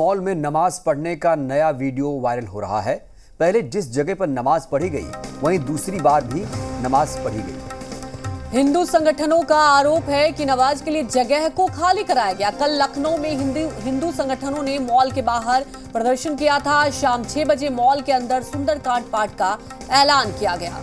Mall में नमाज़ पढ़ने का नया वीडियो वायरल हो रहा है। पहले जिस जगह पर नमाज़ पढ़ी गई, वहीं दूसरी बार भी नमाज़ पढ़ी गई। हिंदू संगठनों का आरोप है कि नमाज़ के लिए जगह को खाली कराया गया। कल लखनऊ में हिंदू हिंदू संगठनों ने मॉल के बाहर प्रदर्शन किया था। शाम छह बजे मॉल के अंदर सुंदरकांड पाठ का ऐलान किया गया।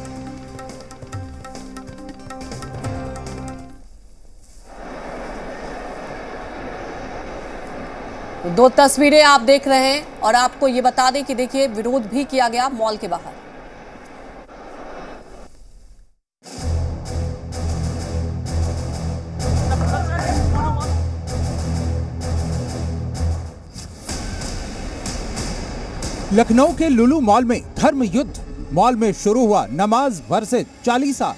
दो तस्वीरें आप देख रहे हैं और आपको ये बता दें कि देखिए, विरोध भी किया गया मॉल के बाहर। लखनऊ के लुलू मॉल में धर्म युद्ध मॉल में शुरू हुआ नमाज़ वर्सेज चालीसा।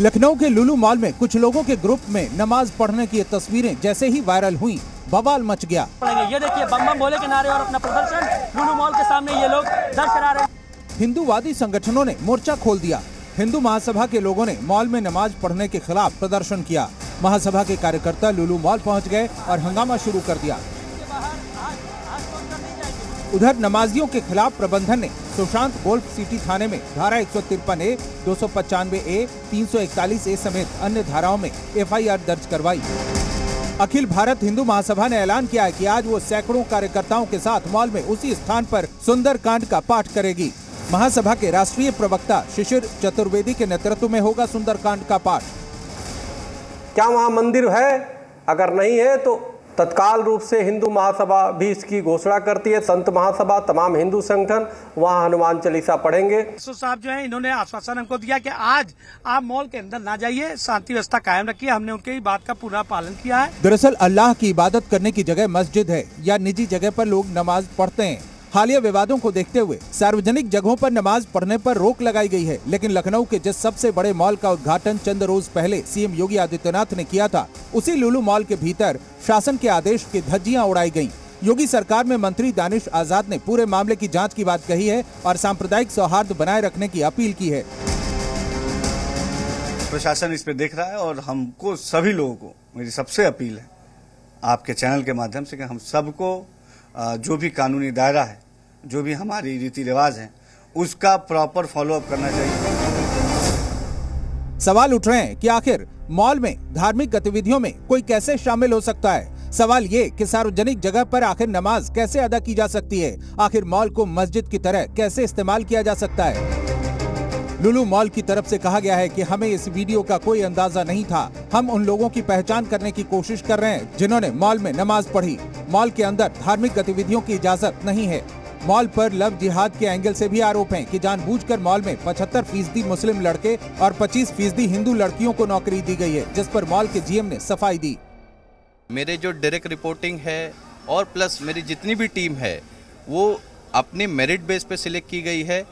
लखनऊ के लुलू मॉल में कुछ लोगों के ग्रुप में नमाज़ पढ़ने की तस्वीरें जैसे ही वायरल हुई। बवाल मच गया। ये देखिए बम बम बोले के नारे और अपना प्रदर्शन। लुलू मॉल के सामने ये लोग दर्ज करा रहे हिंदूवादी संगठनों ने मोर्चा खोल दिया। हिंदू महासभा के लोगों ने मॉल में नमाज़ पढ़ने के खिलाफ प्रदर्शन किया। महासभा के कार्यकर्ता लुलू मॉल पहुँच गए और हंगामा शुरू कर दिया। उधर नमाजियों के खिलाफ प्रबंधन ने सुशांत गोल्फ सिटी थाने में धारा एक सौ तिरपन ए, दो सौ पचानवे ए, तीन सौ इकतालीस ए समेत अन्य धाराओं में एफआईआर दर्ज करवाई। अखिल भारत हिंदू महासभा ने ऐलान किया है कि आज वो सैकड़ों कार्यकर्ताओं के साथ मॉल में उसी स्थान पर सुंदर कांड का पाठ करेगी। महासभा के राष्ट्रीय प्रवक्ता शिशिर चतुर्वेदी के नेतृत्व में होगा सुंदरकांड का पाठ। क्या वहाँ मंदिर है? अगर नहीं है तो तत्काल रूप से हिंदू महासभा भी इसकी घोषणा करती है। संत महासभा तमाम हिंदू संगठन वहाँ हनुमान चालीसा पढ़ेंगे। साहब जो है इन्होंने आश्वासन हमको दिया कि आज आप मॉल के अंदर ना जाइए शांति व्यवस्था कायम रखिए। हमने उनकी बात का पूरा पालन किया है। दरअसल अल्लाह की इबादत करने की जगह मस्जिद है या निजी जगह आरोप लोग नमाज़ पढ़ते हैं। हालिया विवादों को देखते हुए सार्वजनिक जगहों पर नमाज़ पढ़ने पर रोक लगाई गई है, लेकिन लखनऊ के जिस सबसे बड़े मॉल का उद्घाटन चंद रोज पहले सीएम योगी आदित्यनाथ ने किया था, उसी लुलू मॉल के भीतर शासन के आदेश की धज्जियाँ उड़ाई गई योगी सरकार में मंत्री दानिश आज़ाद ने पूरे मामले की जाँच की बात कही है और सांप्रदायिक सौहार्द बनाए रखने की अपील की है। प्रशासन इस पे देख रहा है और हमको, सभी लोगों को मेरी सबसे अपील है, आपके चैनल के माध्यम से कि हम सबको जो भी कानूनी दायरा है जो भी हमारी रीति रिवाज है, उसका प्रॉपर फॉलो अप करना चाहिए। सवाल उठ रहे हैं कि आखिर मॉल में धार्मिक गतिविधियों में कोई कैसे शामिल हो सकता है? सवाल ये कि सार्वजनिक जगह पर आखिर नमाज़ कैसे अदा की जा सकती है? आखिर मॉल को मस्जिद की तरह कैसे इस्तेमाल किया जा सकता है? लुलू मॉल की तरफ़ से कहा गया है कि हमें इस वीडियो का कोई अंदाज़ा नहीं था। हम उन लोगों की पहचान करने की कोशिश कर रहे हैं जिन्होंने मॉल में नमाज़ पढ़ी। मॉल के अंदर धार्मिक गतिविधियों की इजाज़त नहीं है। मॉल पर लव जिहाद के एंगल से भी आरोप हैं कि जानबूझकर मॉल में 75 फ़ीसदी मुस्लिम लड़के और 25 फ़ीसदी हिंदू लड़कियों को नौकरी दी गई है जिस पर मॉल के जीएम ने सफ़ाई दी। मेरे जो डायरेक्ट रिपोर्टिंग है और प्लस मेरी जितनी भी टीम है वो अपने मेरिट बेस पे सिलेक्ट की गई है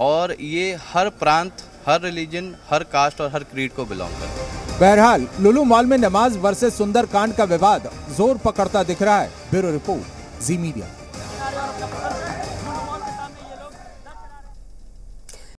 और ये हर प्रांत हर रिलीजन हर कास्ट और हर क्रीड को बिलोंग करता है। बहरहाल लुलू मॉल में नमाज़ वर्सेस सुंदर कांड का विवाद ज़ोर पकड़ता दिख रहा है। ब्यूरो रिपोर्ट जी मीडिया